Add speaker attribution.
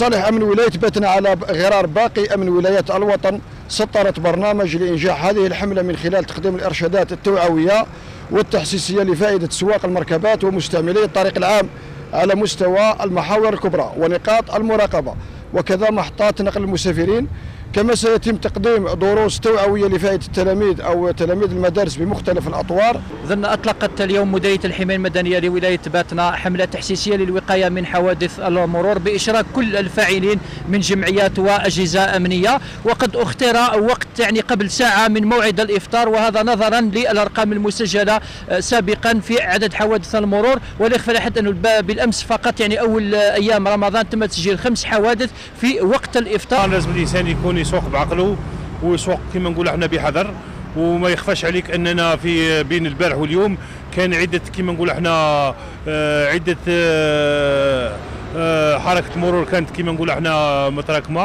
Speaker 1: صالح أمن ولاية باتنا على غرار باقي أمن ولايات الوطن سطرت برنامج لإنجاح هذه الحملة من خلال تقديم الإرشادات التوعوية والتحسيسية لفائدة سواق المركبات ومستعملي الطريق العام على مستوى المحاور الكبرى ونقاط المراقبة. وكذا محطات نقل المسافرين كما سيتم تقديم دروس توعوية لفائدة التلاميذ أو تلاميذ المدارس بمختلف الأطوار.
Speaker 2: ظن أطلقت اليوم مديرية الحماية المدنية لولاية باتنا حملة تحسيسية للوقاية من حوادث المرور بإشراك كل الفاعلين من جمعيات وأجهزة أمنية وقد اختار وقت يعني قبل ساعة من موعد الإفطار وهذا نظرا للأرقام المسجلة سابقا في عدد حوادث المرور ولا يخفى لاحد انه بالأمس فقط يعني أول أيام رمضان تم تسجيل خمس حوادث في وقت الإفطار.
Speaker 3: لازم الإنسان يكون يسوق بعقله ويسوق كما نقول إحنا بحذر. وما يخفاش عليك اننا في بين البارح واليوم كان عدة كما نقول إحنا عدة حركة مرور كانت كما نقول إحنا متراكمة.